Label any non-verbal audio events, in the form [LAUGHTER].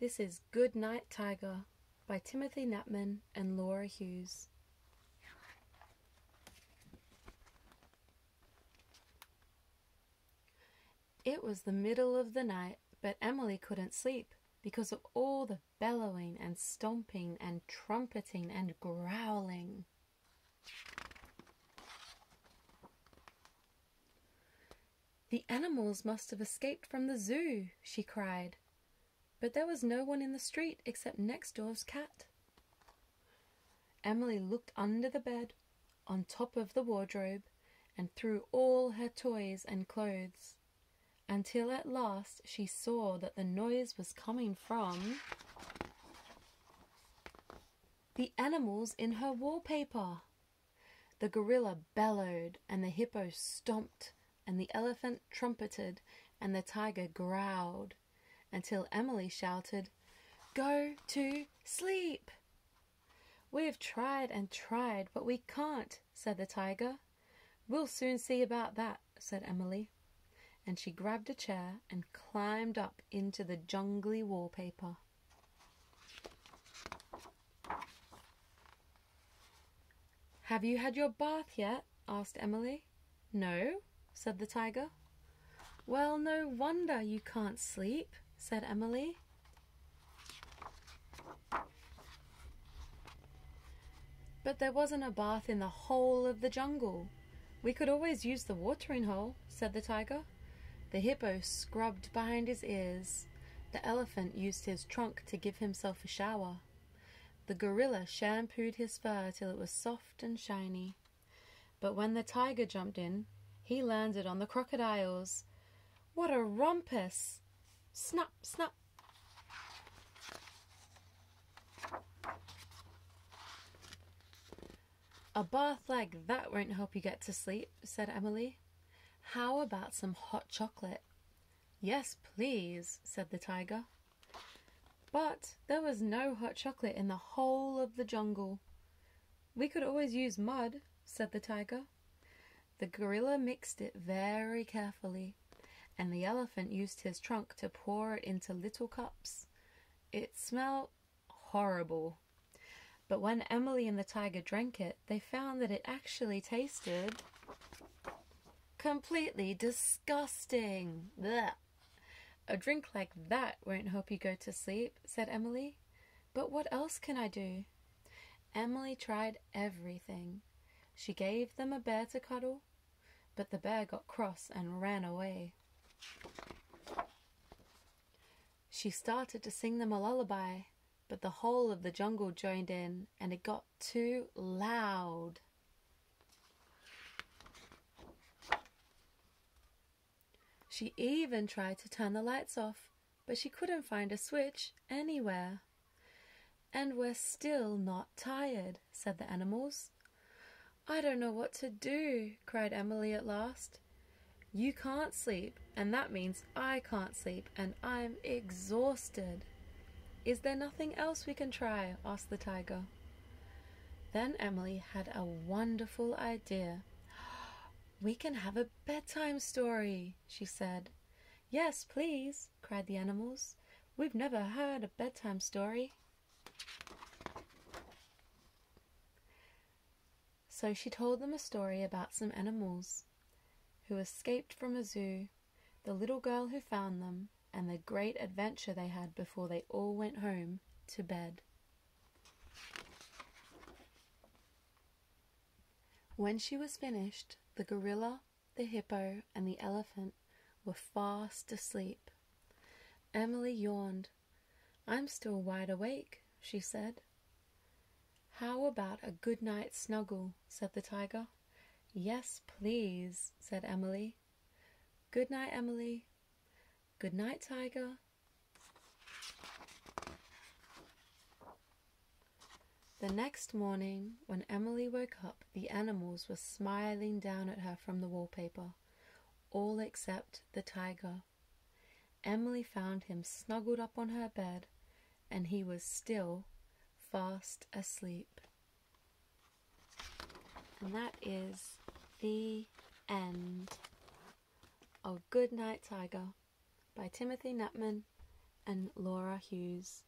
This is Good Night Tiger by Timothy Knapman and Laura Hughes. It was the middle of the night, but Emily couldn't sleep because of all the bellowing and stomping and trumpeting and growling. The animals must have escaped from the zoo, she cried. But there was no one in the street except next door's cat. Emily looked under the bed, on top of the wardrobe, and through all her toys and clothes, until at last she saw that the noise was coming from the animals in her wallpaper. The gorilla bellowed, and the hippo stomped, and the elephant trumpeted, and the tiger growled, until Emily shouted, Go to sleep! We've tried and tried, but we can't, said the tiger. We'll soon see about that, said Emily. And she grabbed a chair and climbed up into the jungly wallpaper. Have you had your bath yet? asked Emily. No, said the tiger. Well, no wonder you can't sleep, said Emily. But there wasn't a bath in the whole of the jungle. We could always use the watering hole, said the tiger. The hippo scrubbed behind his ears. The elephant used his trunk to give himself a shower. The gorilla shampooed his fur till it was soft and shiny. But when the tiger jumped in, he landed on the crocodiles. What a rumpus! Snap, snap! A bath like that won't help you get to sleep, said Emily. How about some hot chocolate? Yes, please, said the tiger. But there was no hot chocolate in the whole of the jungle. We could always use mud, said the tiger. The gorilla mixed it very carefully, and the elephant used his trunk to pour it into little cups. It smelled horrible. But when Emily and the tiger drank it, they found that it actually tasted completely disgusting. Blech. A drink like that won't help you go to sleep, said Emily. But what else can I do? Emily tried everything. She gave them a bear to cuddle, but the bear got cross and ran away. She started to sing them a lullaby, but the whole of the jungle joined in and it got too loud. She even tried to turn the lights off, but she couldn't find a switch anywhere. And we're still not tired, said the animals. I don't know what to do, cried Emily at last. You can't sleep, and that means I can't sleep, and I'm exhausted. Is there nothing else we can try? asked the tiger. Then Emily had a wonderful idea. [GASPS] We can have a bedtime story, she said. Yes, please, cried the animals. We've never heard a bedtime story. So she told them a story about some animals who escaped from a zoo, the little girl who found them, and the great adventure they had before they all went home to bed. When she was finished, the gorilla, the hippo, and the elephant were fast asleep. Emily yawned. I'm still wide awake, she said. How about a good night snuggle? said the tiger. Yes, please, said Emily. Good night, Emily. Good night, tiger. The next morning, when Emily woke up, the animals were smiling down at her from the wallpaper, all except the tiger. Emily found him snuggled up on her bed, and he was still fast asleep. And that is the end of Good Night Tiger by Timothy Knapman and Laura Hughes.